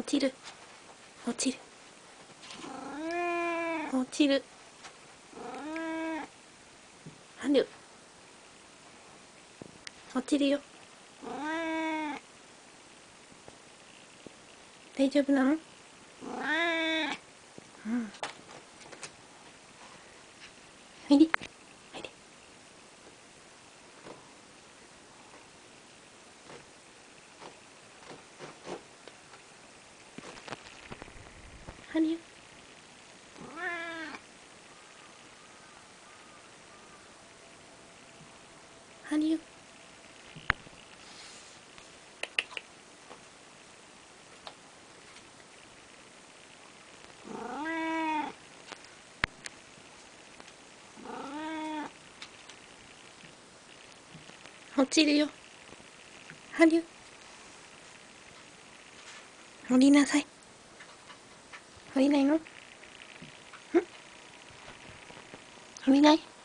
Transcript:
落ちる。落ちる。落ちる。はる落ちるよ。大丈夫なの？うん。おいでおいではるよはるよ。落ちるよはるよ降りなさい